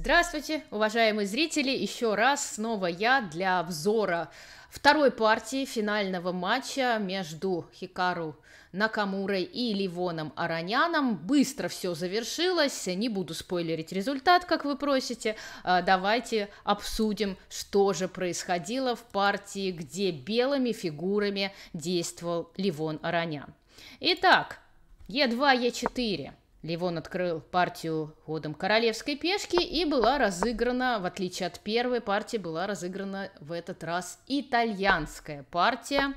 Здравствуйте, уважаемые зрители! Еще раз снова я для обзора второй партии финального матча между Хикару Накамурой и Ливоном Араняном. Быстро все завершилось, не буду спойлерить результат, как вы просите. А, давайте обсудим, что же происходило в партии, где белыми фигурами действовал Ливон Аранян. Итак, Е2, Е4. Ливон открыл партию ходом королевской пешки и была разыграна, в отличие от первой партии, была разыграна в этот раз итальянская партия.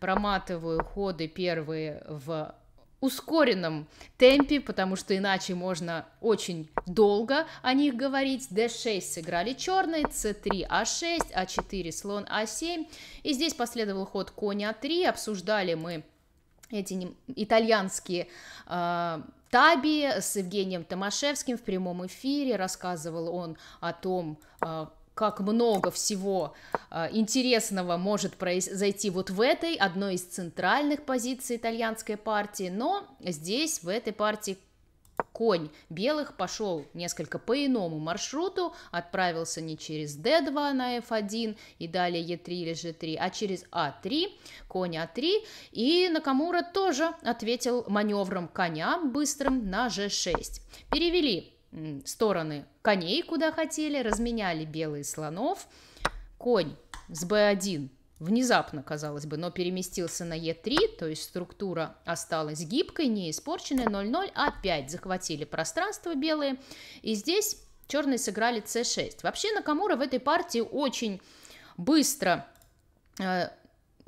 Проматываю ходы первые в ускоренном темпе, потому что иначе можно очень долго о них говорить. D6 сыграли черные, C3, A6, A4, слон A7. И здесь последовал ход конь А3. Обсуждали мы эти итальянские э, Таби с Евгением Томашевским в прямом эфире. Рассказывал он о том, а, как много всего а, интересного может произойти вот в этой, одной из центральных позиций итальянской партии, но здесь, в этой партии, Конь белых пошел несколько по иному маршруту, отправился не через d2 на f1 и далее e3 или g3, а через a3, конь a3, и Накамура тоже ответил маневром коня быстрым на g6. Перевели стороны коней куда хотели, разменяли белые слонов, конь с b1 внезапно, казалось бы, но переместился на Е3, то есть структура осталась гибкой, не испорченной, 0-0, опять захватили пространство белые, и здесь черные сыграли c6. Вообще Накамура в этой партии очень быстро э,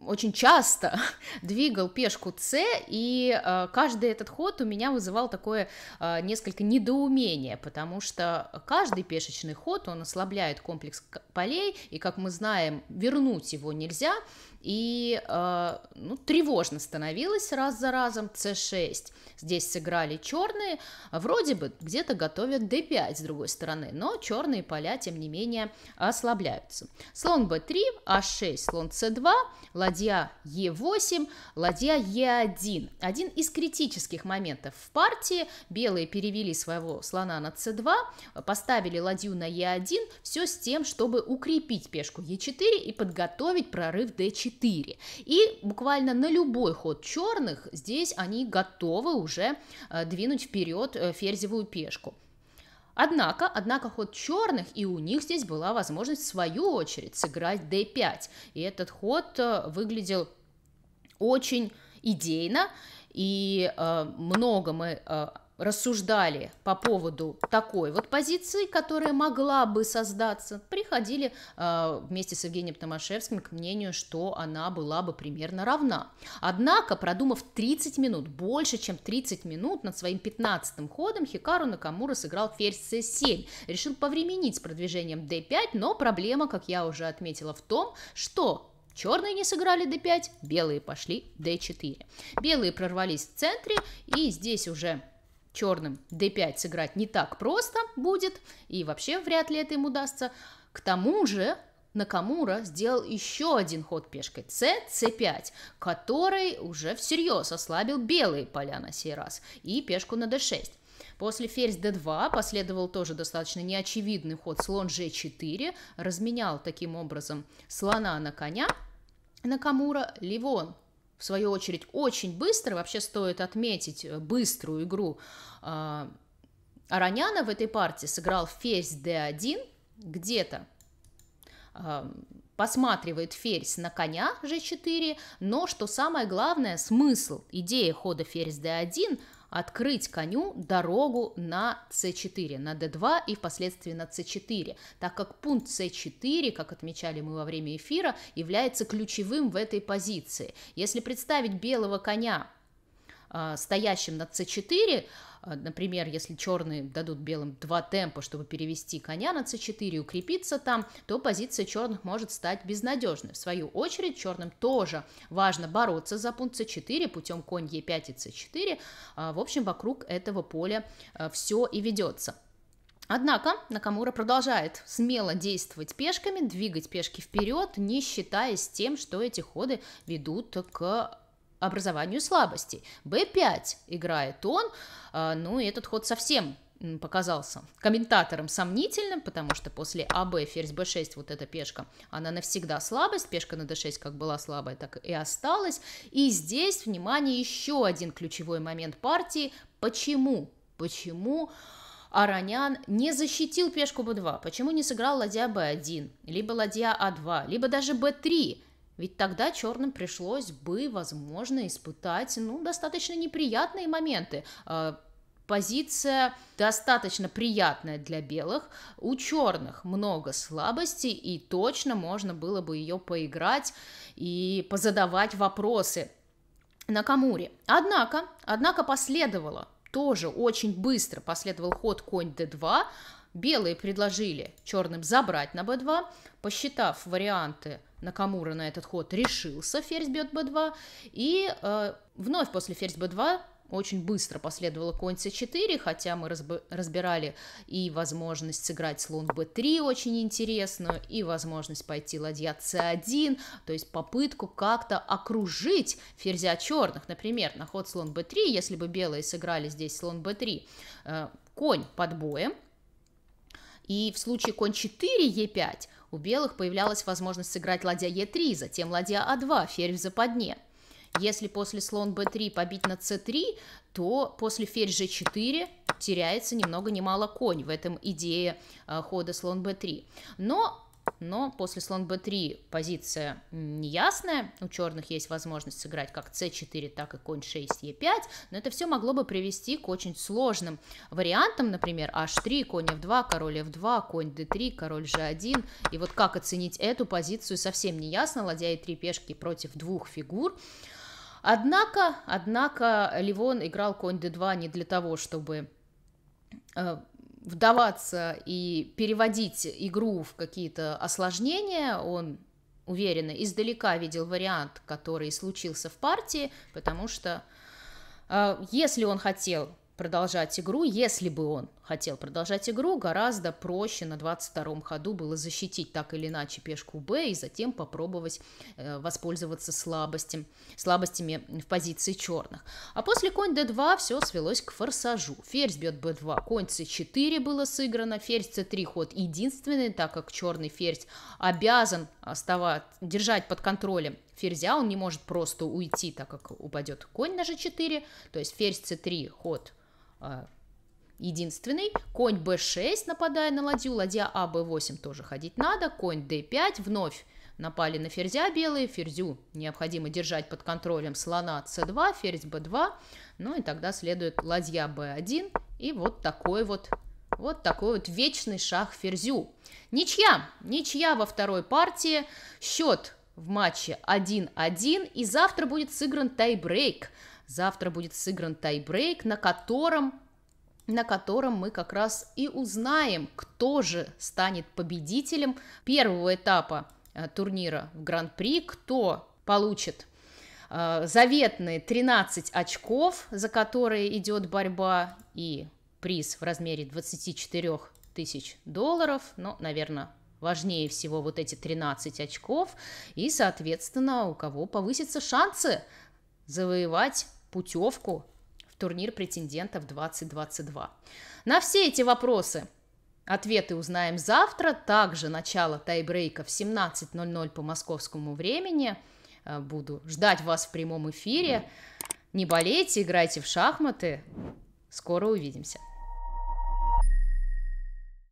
очень часто двигал пешку С, и э, каждый этот ход у меня вызывал такое э, несколько недоумение, потому что каждый пешечный ход, он ослабляет комплекс полей, и, как мы знаем, вернуть его нельзя, и э, ну, тревожно становилось раз за разом c6. Здесь сыграли черные, вроде бы где-то готовят d5 с другой стороны, но черные поля, тем не менее, ослабляются. Слон b3, a6, слон c2, ладья e8, ладья e1. Один из критических моментов в партии. Белые перевели своего слона на c2, поставили ладью на e1, все с тем, чтобы укрепить пешку e4 и подготовить прорыв d4. 4. И буквально на любой ход черных здесь они готовы уже э, двинуть вперед э, ферзевую пешку. Однако, однако ход черных, и у них здесь была возможность в свою очередь сыграть d5. И этот ход э, выглядел очень идейно, и э, много мы э, рассуждали по поводу такой вот позиции, которая могла бы создаться, приходили э, вместе с Евгением Томашевским к мнению, что она была бы примерно равна. Однако, продумав 30 минут, больше, чем 30 минут над своим 15-м ходом, Хикару Накамура сыграл ферзь c7, решил повременить с продвижением d5, но проблема, как я уже отметила, в том, что Черные не сыграли d5, белые пошли d4. Белые прорвались в центре, и здесь уже черным d5 сыграть не так просто будет, и вообще вряд ли это им удастся. К тому же Накамура сделал еще один ход пешкой c, c5, который уже всерьез ослабил белые поля на сей раз, и пешку на d6. После ферзь d2 последовал тоже достаточно неочевидный ход слон g4, разменял таким образом слона на коня. Накамура Ливон в свою очередь, очень быстро, вообще стоит отметить э, быструю игру э, Араняна в этой партии, сыграл ферзь d1, где-то э, посматривает ферзь на коня g4, но, что самое главное, смысл, идея хода ферзь d1 – открыть коню дорогу на c4, на d2 и впоследствии на c4, так как пункт c4, как отмечали мы во время эфира, является ключевым в этой позиции. Если представить белого коня стоящим на c4, а, например, если черные дадут белым два темпа, чтобы перевести коня на c4 и укрепиться там, то позиция черных может стать безнадежной. В свою очередь, черным тоже важно бороться за пункт c4 путем конь e5 и c4. А, в общем, вокруг этого поля все и ведется. Однако Накамура продолжает смело действовать пешками, двигать пешки вперед, не считаясь тем, что эти ходы ведут к образованию слабостей. b5 играет он, а, ну и этот ход совсем показался комментаторам сомнительным, потому что после АБ ферзь Б6 вот эта пешка, она навсегда слабость, пешка на D6 как была слабая, так и осталась. И здесь, внимание, еще один ключевой момент партии. Почему? Почему Аранян не защитил пешку b2? Почему не сыграл ладья b1, либо ладья а2, либо даже b3? Ведь тогда черным пришлось бы, возможно, испытать ну, достаточно неприятные моменты. А, позиция достаточно приятная для белых. У черных много слабостей, и точно можно было бы ее поиграть и позадавать вопросы на Камуре. Однако, однако последовало тоже очень быстро последовал ход конь d2. Белые предложили черным забрать на b2. Посчитав варианты, Накамура на этот ход решился, ферзь бьет b2. И э, вновь после ферзь b2 очень быстро последовало конь c4, хотя мы разбирали и возможность сыграть слон b3 очень интересную, и возможность пойти ладья c1, то есть попытку как-то окружить ферзя черных. Например, на ход слон b3, если бы белые сыграли здесь слон b3, э, конь под боем, и в случае конь 4 e5 у белых появлялась возможность сыграть ладья e3, затем ладья а2, ферзь в западне. Если после слон b3 побить на c3, то после ферзь g4 теряется ни много ни мало конь. В этом идея э, хода слон b3. Но но после слон b3 позиция неясная, у черных есть возможность сыграть как c4, так и конь 6, e5, но это все могло бы привести к очень сложным вариантам, например, h3, конь f2, король f2, конь d3, король g1, и вот как оценить эту позицию совсем не ясно, ладья и три пешки против двух фигур, Однако, однако Ливон играл конь d2 не для того, чтобы э, вдаваться и переводить игру в какие-то осложнения. Он уверенно издалека видел вариант, который случился в партии, потому что э, если он хотел продолжать игру, если бы он хотел продолжать игру, гораздо проще на 22-м ходу было защитить так или иначе пешку Б и затем попробовать э, воспользоваться слабостями, слабостями в позиции черных. А после конь d2 все свелось к форсажу. Ферзь бьет b2, конь c4 было сыграно, ферзь c3 ход единственный, так как черный ферзь обязан оставать, держать под контролем ферзя, он не может просто уйти, так как упадет конь на g4, то есть ферзь c3 ход а, единственный. Конь b6, нападая на ладью, ладья а b8 тоже ходить надо, конь d5, вновь напали на ферзя белые, ферзю необходимо держать под контролем слона c2, ферзь b2, ну и тогда следует ладья b1, и вот такой вот, вот такой вот вечный шах ферзю. Ничья, ничья во второй партии, счет в матче 1-1, и завтра будет сыгран тайбрейк, Завтра будет сыгран тайбрейк, на котором на котором мы как раз и узнаем, кто же станет победителем первого этапа э, турнира в Гран-при, кто получит э, заветные 13 очков, за которые идет борьба, и приз в размере 24 тысяч долларов, но, наверное, важнее всего вот эти 13 очков, и, соответственно, у кого повысятся шансы завоевать путевку турнир претендентов 2022. На все эти вопросы ответы узнаем завтра. Также начало тайбрейка в 17.00 по московскому времени. Э, буду ждать вас в прямом эфире. Не болейте, играйте в шахматы. Скоро увидимся.